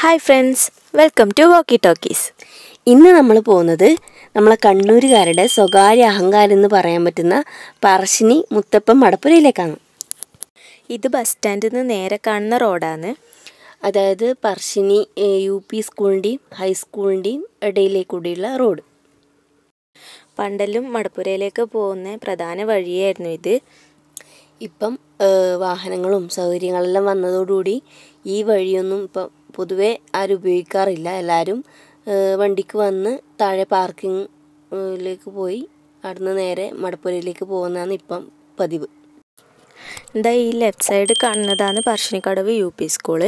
Hi friends welcome to Walkie Talkies ഇന്ന് നമ്മൾ പോകുന്നത് നമ്മളെ കണ്ണൂരുകാരുടെ സ്വകാര്യ അഹങ്കാരം എന്ന് പറയാൻ പറ്റുന്ന പറശ്ശിനി മുത്തപ്പൻ മടപ്പുരയിലേക്കാണ്. ഇത് ബസ് സ്റ്റാൻഡിൽ നിന്ന് നേരെ കാണുന്ന റോഡാണ് അതായത് പറശ്ശിനി യു പി സ്കൂളിന്റെയും ഹൈസ്കൂളിന്റെയും ഇടയിലേക്കൂടിയുള്ള റോഡ് പണ്ടലും മടപ്പുരയിലേക്ക് പോകുന്ന പ്രധാന വഴിയായിരുന്നു ഇത്. ഇപ്പം വാഹനങ്ങളും സൗകര്യങ്ങളെല്ലാം വന്നതോടുകൂടി ഈ വഴിയൊന്നും ഇപ്പം പൊതുവെ ആരും ഉപയോഗിക്കാറില്ല. എല്ലാവരും വണ്ടിക്ക് വന്ന് താഴെ പാർക്കിങ്ങിലേക്ക് പോയി അവിടുന്ന് നേരെ മടപ്പുരയിലേക്ക് പോകുന്നതാണ് ഇപ്പം പതിവ്. എന്താ ഈ ലെഫ്റ്റ് സൈഡ് കാണുന്നതാണ് പറശ്ശിനിക്കടവ് യു പി സ്കൂൾ.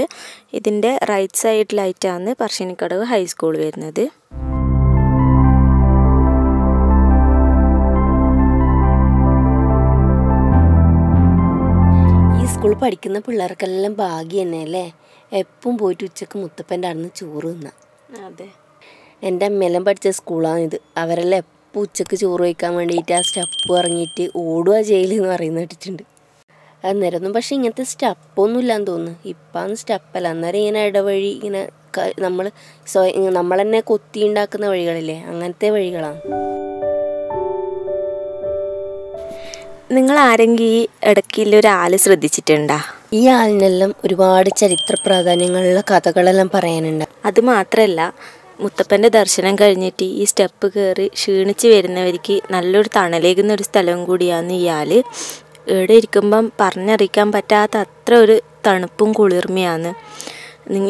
ഇതിന്റെ റൈറ്റ് സൈഡിലായിട്ടാണ് പറശ്ശിനിക്കടവ് ഹൈസ്കൂൾ വരുന്നത്. ഈ സ്കൂളിൽ പഠിക്കുന്ന പിള്ളേർക്കെല്ലാം ഭാഗ്യം തന്നെ അല്ലേ? എപ്പം പോയിട്ട് ഉച്ചയ്ക്ക് മുത്തപ്പന്റെ അവിടുന്ന് ചോറ് തിന്നാം. അതെ. എന്റെ അമ്മയെല്ലാം പഠിച്ച സ്കൂളാണിത് അവരെല്ലാം എപ്പോൾ ഉച്ചയ്ക്ക് ചോറ് വയ്ക്കാൻ വേണ്ടിയിട്ട് ആ സ്റ്റെപ്പ് ഇറങ്ങിയിട്ട് ഓടുക ജയിലിൽ എന്ന് പറയുന്നത് കേട്ടിട്ടുണ്ട്. അന്നേരമൊന്നും പക്ഷേ ഇങ്ങനത്തെ സ്റ്റെപ്പൊന്നും ഇല്ലാന്ന് തോന്നുന്നു. ഇപ്പം സ്റ്റെപ്പല്ല. അന്നേരം ഇങ്ങനെ ഇടവഴി ഇങ്ങനെ നമ്മൾ സ്വയം നമ്മൾ തന്നെ കൊത്തി ഉണ്ടാക്കുന്ന വഴികളില്ലേ? അങ്ങനത്തെ വഴികളാണ് നിങ്ങൾ ആരെങ്കിലും ഈ ശ്രദ്ധിച്ചിട്ടുണ്ടോ ശ്രദ്ധിച്ചിട്ടുണ്ടാ? ഈ ആളിനെല്ലാം ഒരുപാട് ചരിത്ര പ്രാധാന്യങ്ങളുള്ള കഥകളെല്ലാം പറയാനുണ്ട്. അത് മാത്രമല്ല മുത്തപ്പന്റെ ദർശനം കഴിഞ്ഞിട്ട് ഈ സ്റ്റെപ്പ് കയറി ക്ഷീണിച്ച് വരുന്നവർക്ക് നല്ലൊരു തണലേകുന്ന ഒരു സ്ഥലവും കൂടിയാണ് ഇയാൾ ഇവിടെ ഇരിക്കുമ്പം പറഞ്ഞറിയിക്കാൻ പറ്റാത്ത അത്ര ഒരു തണുപ്പും കുളിർമയാണ്.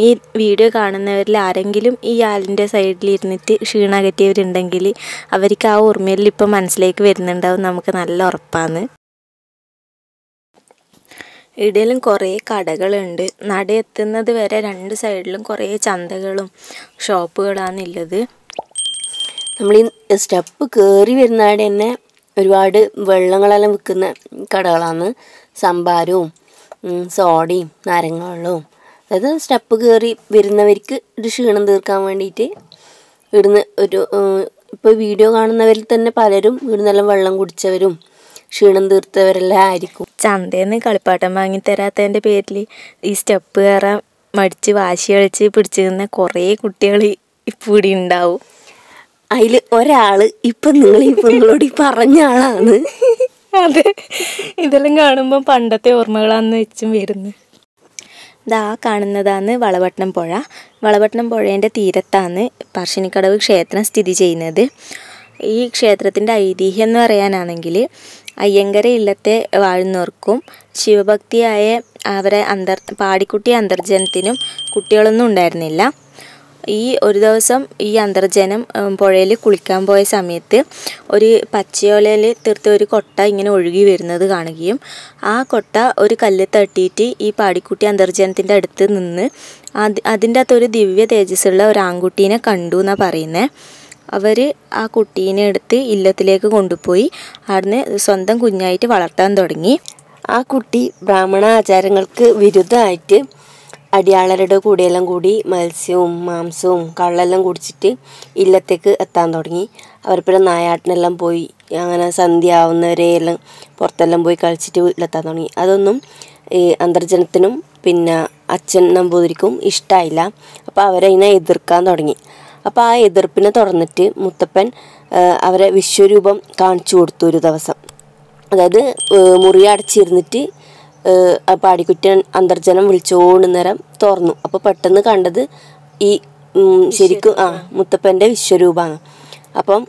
ഈ വീഡിയോ കാണുന്നവരിൽ ആരെങ്കിലും ഈ ആലിന്റെ സൈഡിൽ ഇരുന്നിട്ട് ക്ഷീണകറ്റിയവരുണ്ടെങ്കിൽ അവർക്ക് ആ ഓർമ്മയിൽ ഇപ്പം മനസ്സിലേക്ക് വരുന്നുണ്ടാവും നമുക്ക് നല്ല ഉറപ്പാണ്. ഇടയിലും കുറേ കടകളുണ്ട്. നട എത്തുന്നത് വരെ രണ്ട് സൈഡിലും കുറേ ചന്തകളും ഷോപ്പുകളാണുള്ളത്. നമ്മൾ ഈ സ്റ്റെപ്പ് കയറി വരുന്നവിടെ തന്നെ ഒരുപാട് വെള്ളങ്ങളെല്ലാം വിൽക്കുന്ന കടകളാണ്. സംഭാരവും സോഡയും നാരങ്ങ വെള്ളവും അതായത് സ്റ്റെപ്പ് കയറി വരുന്നവർക്ക് ഒരു ക്ഷീണം തീർക്കാൻ വേണ്ടിയിട്ട് ഇവിടുന്ന് ഒരു ഇപ്പോൾ വീഡിയോ കാണുന്നവരിൽ തന്നെ പലരും ഇവിടുന്നെല്ലാം വെള്ളം കുടിച്ചവരും ക്ഷീണം തീർത്തവരെല്ലാം ആയിരിക്കും. ചന്തയിൽ നിന്ന് കളിപ്പാട്ടം വാങ്ങി തരാത്തതിന്റെ പേരിൽ ഈ സ്റ്റെപ്പ് കയറാൻ മടിച്ച് വാശി കളിച്ച് പിടിച്ചു നിന്ന കുറേ കുട്ടികൾ ഇപ്പോൾ ഇവിടെ ഉണ്ടാവും. അതിൽ ഒരാൾ ഇപ്പം നിങ്ങൾ ഈ നിങ്ങളോട് ഈ പറഞ്ഞ ആളാണ്. അതെ. ഇതെല്ലാം കാണുമ്പോൾ പണ്ടത്തെ ഓർമ്മകളാന്ന് വെച്ചും വരുന്നു. ഇതാ കാണുന്നതാണ് വളപട്ടണം പുഴ. വളപട്ടണം പുഴേന്റെ തീരത്താണ് പറശ്ശിനിക്കടവ് ക്ഷേത്രം സ്ഥിതി ചെയ്യുന്നത്. ഈ ക്ഷേത്രത്തിന്റെ ഐതിഹ്യം എന്ന് പറയാനാണെങ്കിൽ അയ്യങ്കര ഇല്ലത്തെ വാഴുന്നവർക്കും ശിവഭക്തിയായ അവരെ അന്തർ പാടിക്കുട്ടി അന്തർജനത്തിനും കുട്ടികളൊന്നും ഉണ്ടായിരുന്നില്ല. ഈ ഒരു ദിവസം ഈ അന്തർജനം പുഴയിൽ കുളിക്കാൻ പോയ സമയത്ത് ഒരു പച്ചയോലയിൽ തീർത്ത ഒരു കൊട്ട ഇങ്ങനെ ഒഴുകി വരുന്നത് കാണുകയും ആ കൊട്ട ഒരു കല്ല് തട്ടിയിട്ട് ഈ പാടിക്കുട്ടി അന്തർജനത്തിന്റെ അടുത്ത് നിന്ന് അത് അതിന്റെ അകത്തൊരു ദിവ്യ തേജസ്സുള്ള ഒരു ആൺകുട്ടീനെ കണ്ടു എന്നാണ് പറയുന്നത് അവർ ആ കുട്ടീനെ എടുത്ത് ഇല്ലത്തിലേക്ക് കൊണ്ടുപോയി. അവിടുന്ന് സ്വന്തം കുഞ്ഞായിട്ട് വളർത്താൻ തുടങ്ങി. ആ കുട്ടി ബ്രാഹ്മണ ആചാരങ്ങൾക്ക് വിരുദ്ധമായിട്ട് അടിയാളരുടെ കൂടെയെല്ലാം കൂടി മത്സ്യവും മാംസവും കള്ളെല്ലാം കുടിച്ചിട്ട് ഇല്ലത്തേക്ക് എത്താൻ തുടങ്ങി. അവർ പിന്നെ നായാട്ടിനെല്ലാം പോയി. അങ്ങനെ സന്ധ്യ ആവുന്നവരെയെല്ലാം പുറത്തെല്ലാം പോയി കളിച്ചിട്ട് വീട്ടിലെത്താൻ തുടങ്ങി. അതൊന്നും ഈ അന്തർജനത്തിനും പിന്നെ അച്ഛൻ നമ്പൂതിരിക്കും ഇഷ്ടമായില്ല അപ്പോൾ അവരതിനെ എതിർക്കാൻ തുടങ്ങി. അപ്പോൾ ആ എതിർപ്പിനെ തുടർന്നിട്ട് മുത്തപ്പൻ അവരെ വിശ്വരൂപം കാണിച്ചു കൊടുത്തു ഒരു ദിവസം. അതായത് മുറി അടച്ചിരുന്നിട്ട് പാടിക്കുറ്റൻ അന്തർജനം വിളിച്ചോണ്ട് നേരം തുറന്നു. അപ്പോൾ പെട്ടെന്ന് കണ്ടത് ഈ ശരിക്കും ആ മുത്തപ്പന്റെ വിശ്വരൂപമാണ് അപ്പം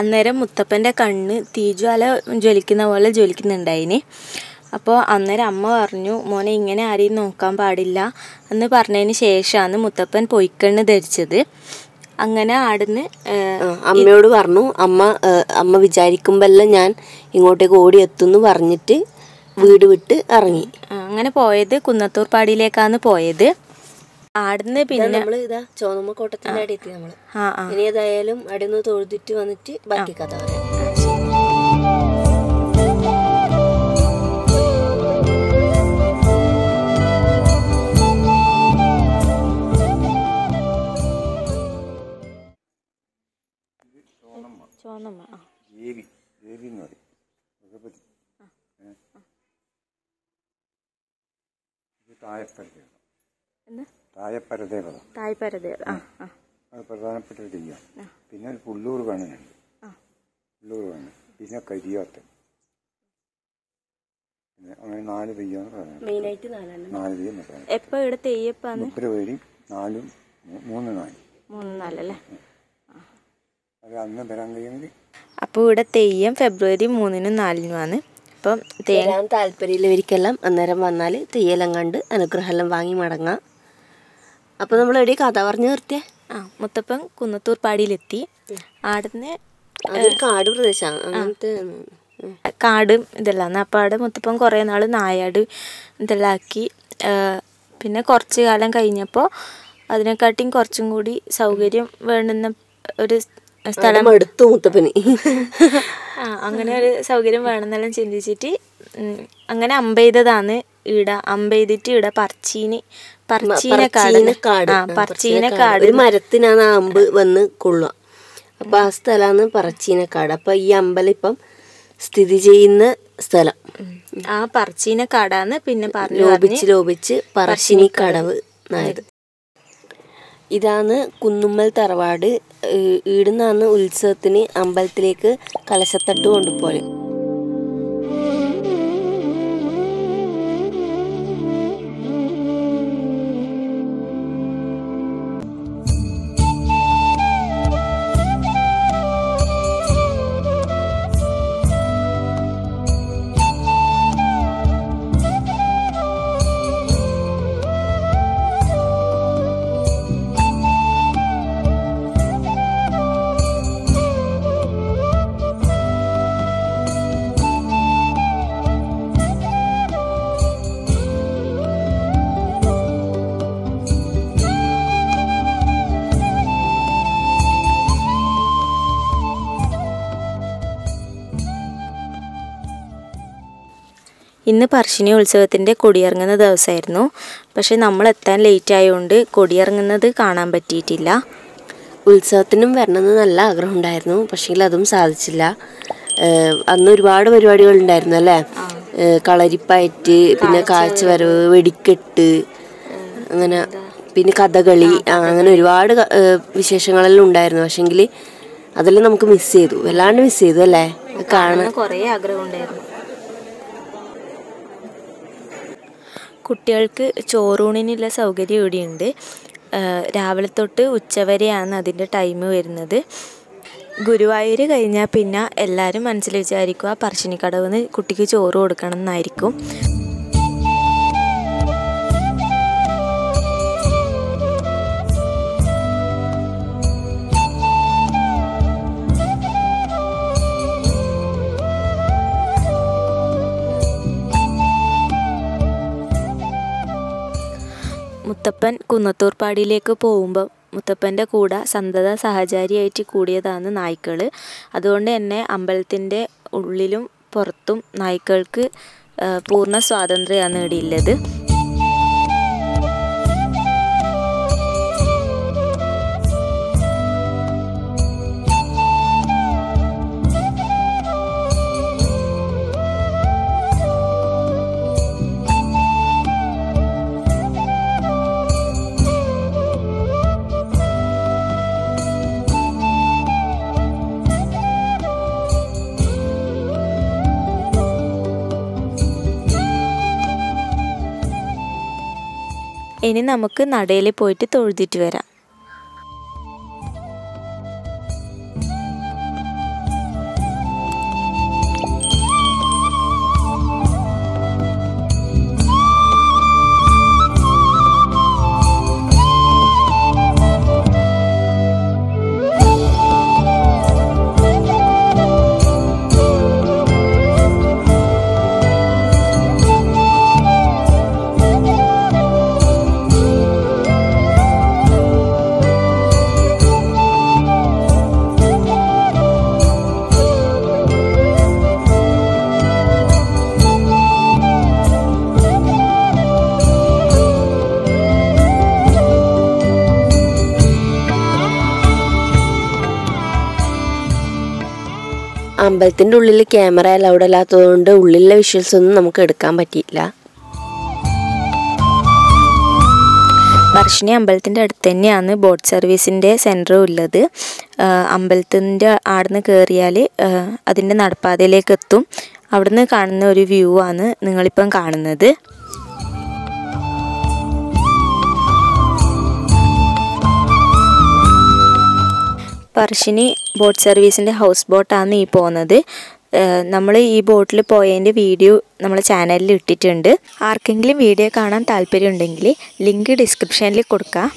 അന്നേരം മുത്തപ്പന്റെ കണ്ണ് തീജ്വാല ജ്വലിക്കുന്ന പോലെ ജ്വലിക്കുന്നുണ്ടായിന്. അപ്പോൾ അന്നേരം അമ്മ പറഞ്ഞു മോനെ ഇങ്ങനെ ആരെയും നോക്കാൻ പാടില്ല എന്ന് പറഞ്ഞതിന് ശേഷമാണ് മുത്തപ്പൻ പൊയ്ക്കണ്ണ് ധരിച്ചത്. അങ്ങനെ ആടുന്ന് അമ്മയോട് പറഞ്ഞു അമ്മ അമ്മ വിചാരിക്കുമ്പോഴെല്ലാം ഞാൻ ഇങ്ങോട്ടേക്ക് ഓടി എത്തുമെന്ന് പറഞ്ഞിട്ട് വീട് വിട്ട് ഇറങ്ങി. അങ്ങനെ പോയത് കുന്നത്തൂർ പാടിയിലേക്കാണ് പോയത്. ആടുന്ന് പിന്നെ നമ്മൾ ഇതാ ചോന്നമ്മ എത്തി ഇനി ഏതായാലും അടിന്ന് തൊഴുതിട്ട് വന്നിട്ട് ബാക്കി കഥ പറയാം. ആ. ദേവി എന്ന് പറയും. തായപ്പരദേവത. അത് പ്രധാനപ്പെട്ട ഒരു തെയ്യമാണ് പിന്നെ ഒരു പുള്ളൂർ കണ്ണനുണ്ട് പുള്ളൂർ കണ്ണൻ പിന്നെ കരിയാത്തൻ. അങ്ങനെ നാല് തെയ്യമാണ് പറയുന്നത്. നാല് തെയ്യം എപ്പോ ഇവിടെ തെയ്യപ്പാന്ന്? ഫെബ്രുവരി നാലും മൂന്ന് നാല്. മൂന്ന് നാലല്ലേ അന്ന് വരാൻ കഴിയുമെങ്കിൽ. അപ്പോൾ ഇവിടെ തെയ്യം ഫെബ്രുവരി മൂന്നിനും നാലിനുമാണ് അപ്പം തേ വരാൻ താല്പര്യമുള്ളവർക്കെല്ലാം അന്നേരം വന്നാൽ തെയ്യെല്ലാം കണ്ട് അനുഗ്രഹമെല്ലാം വാങ്ങി മടങ്ങാം. അപ്പോൾ നമ്മൾ എവിടെ കഥ പറഞ്ഞു നിർത്തിയേ? ആ മുത്തപ്പൻ കുന്നത്തൂർ പാടിയിലെത്തി. ആടുന്ന് കാട് പ്രദേശമാണ് അങ്ങനത്തെ കാട് കാടും ഇതെല്ലാം അപ്പോൾ അവിടെ മുത്തപ്പൻ കുറേ നാൾ നായാട് ഇതെല്ലാം ആക്കി പിന്നെ കുറച്ച് കാലം കഴിഞ്ഞപ്പോൾ അതിനെക്കാട്ടിയും കുറച്ചും കൂടി സൗകര്യം വേണ്ടുന്ന ഒരു സ്ഥലം. എടുത്തു മുത്തപ്പന്. അങ്ങനെ ഒരു സൗകര്യം വേണമെന്നെല്ലാം ചിന്തിച്ചിട്ട് അങ്ങനെ അമ്പെയ്തതാണ് ഇട അമ്പെയ്തിട്ട് ഇട പറച്ചീന് പറച്ചീനക്കാട് പറച്ചീനക്കാട് ഒരു മരത്തിനാണ് ആ അമ്പ് വന്ന് കൊള്ളുക. അപ്പൊ ആ സ്ഥലമാണ് പറച്ചീനക്കാട് അപ്പൊ ഈ അമ്പലം ഇപ്പം സ്ഥിതി ചെയ്യുന്ന സ്ഥലം. ആ പറച്ചീനക്കാടാന്ന് പിന്നെ ലോപിച്ച് ലോപിച്ച് പറശ്ശിനിക്കടവ് നായത് ഇതാണ് കുന്നുമ്മൽ തറവാട് ഏഹ് ഈടുന്നാണ് ഉത്സവത്തിന് അമ്പലത്തിലേക്ക് കലശത്തട്ട് കൊണ്ടുപോലെ ഇന്ന് പർശിനി ഉത്സവത്തിന്റെ കൊടിയിറങ്ങുന്ന ദിവസമായിരുന്നു. പക്ഷെ നമ്മൾ എത്താൻ ലേറ്റ് ആയതുകൊണ്ട് കൊടിയിറങ്ങുന്നത് കാണാൻ പറ്റിയിട്ടില്ല. ഉത്സവത്തിനും വരണമെന്ന് നല്ല ആഗ്രഹം ഉണ്ടായിരുന്നു. പക്ഷേ അതും സാധിച്ചില്ല. അന്ന് ഒരുപാട് പരിപാടികൾ ഉണ്ടായിരുന്നു അല്ലേ? കളരിപ്പയറ്റ് പിന്നെ കാഴ്ചവരവ് വെടിക്കെട്ട് അങ്ങനെ പിന്നെ കഥകളി അങ്ങനെ ഒരുപാട് വിശേഷങ്ങളെല്ലാം ഉണ്ടായിരുന്നു. പക്ഷെങ്കിൽ അതെല്ലാം നമുക്ക് മിസ് ചെയ്തു. വല്ലാണ്ട് മിസ് ചെയ്തു അല്ലേ? കാണാൻ കുറേ ആഗ്രഹം ഉണ്ടായിരുന്നു. കുട്ടികൾക്ക് ചോറൂണിനുള്ള സൗകര്യം ഇവിടെയുണ്ട്. രാവിലെ തൊട്ട് ഉച്ചവരെയാണ് അതിന്റെ ടൈം വരുന്നത്. ഗുരുവായൂർ കഴിഞ്ഞാൽ പിന്നെ എല്ലാവരും മനസ്സിൽ വിചാരിക്കുക പറശ്ശിനിക്കടവിന് കുട്ടിക്ക് ചോറ് കൊടുക്കണം എന്നായിരിക്കും. മുത്തപ്പൻ കുന്നത്തൂർപ്പാടിയിലേക്ക് പോകുമ്പോൾ മുത്തപ്പന്റെ കൂടെ സന്തത സഹചാരിയായിട്ട് കൂടിയതാണ് നായ്ക്കൾ അതുകൊണ്ട് തന്നെ അമ്പലത്തിന്റെ ഉള്ളിലും പുറത്തും നായ്ക്കൾക്ക് പൂർണ സ്വാതന്ത്ര്യമാണ് ഇവിടെയുള്ളത് ഇനി നമുക്ക് നടയിൽ പോയിട്ട് തൊഴുതിട്ട് വരാം. അമ്പലത്തിന്റെ ഉള്ളിൽ ക്യാമറ അലൗഡ് അല്ലാത്തതുകൊണ്ട് ഉള്ളിലെ വിഷ്വൽസ് ഒന്നും നമുക്ക് എടുക്കാൻ പറ്റിയില്ല. വർഷിനി അമ്പലത്തിന്റെ അടുത്ത് തന്നെയാണ് ബോട്ട് സർവീസിന്റെ സെന്റർ ഉള്ളത്. അമ്പലത്തിന്റെ ആടുന്ന് കയറിയാൽ അതിന്റെ നടപ്പാതയിലേക്ക് എത്തും. അവിടുന്ന് കാണുന്ന ഒരു വ്യൂ ആണ് നിങ്ങളിപ്പം കാണുന്നത്. പറശ്ശിനി ബോട്ട് സർവീസിന്റെ ഹൗസ് ബോട്ടാണ് ഈ പോകുന്നത്. നമ്മൾ ഈ ബോട്ടിൽ പോയതിന്റെ വീഡിയോ നമ്മളെ ചാനലിൽ ഇട്ടിട്ടുണ്ട്. ആർക്കെങ്കിലും വീഡിയോ കാണാൻ താല്പര്യമുണ്ടെങ്കിൽ ലിങ്ക് ഡിസ്ക്രിപ്ഷനിൽ കൊടുക്കാം.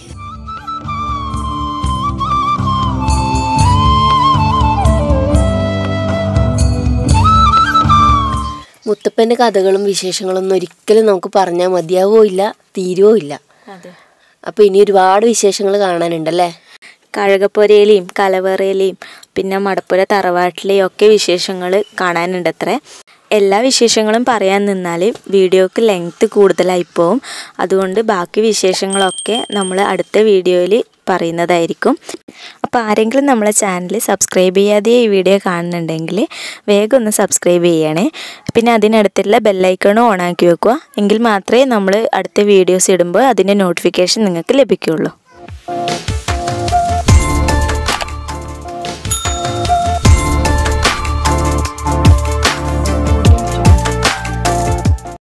മുത്തപ്പന്റെ കഥകളും വിശേഷങ്ങളൊന്നും ഒരിക്കലും നമുക്ക് പറഞ്ഞാൽ മതിയാവോ ഇല്ല തീരുവോ ഇല്ല അപ്പോൾ ഇനി ഒരുപാട് വിശേഷങ്ങൾ കാണാനുണ്ടല്ലേ? കഴകപ്പുരയിലെയും കലവറയിലെയും പിന്നെ മടപ്പുര തറവാട്ടിലെയും ഒക്കെ വിശേഷങ്ങൾ കാണാനുണ്ട് അത്രേ എല്ലാ വിശേഷങ്ങളും പറയാൻ നിന്നാൽ വീഡിയോക്ക് ലെങ്ത്ത് കൂടുതലായി പോവും. അതുകൊണ്ട് ബാക്കി വിശേഷങ്ങളൊക്കെ നമ്മൾ അടുത്ത വീഡിയോയിൽ പറയുന്നതായിരിക്കും. അപ്പോൾ ആരെങ്കിലും നമ്മളെ ചാനൽ സബ്സ്ക്രൈബ് ചെയ്യാതെ ഈ വീഡിയോ കാണുന്നുണ്ടെങ്കിൽ വേഗം ഒന്ന് സബ്സ്ക്രൈബ് ചെയ്യണേ. പിന്നെ അതിനടുത്തുള്ള ബെല്ലൈക്കണും ഓണാക്കി വെക്കുക. എങ്കിൽ മാത്രമേ നമ്മൾ അടുത്ത വീഡിയോസ് ഇടുമ്പോൾ അതിന്റെ നോട്ടിഫിക്കേഷൻ നിങ്ങൾക്ക് ലഭിക്കുകയുള്ളൂ.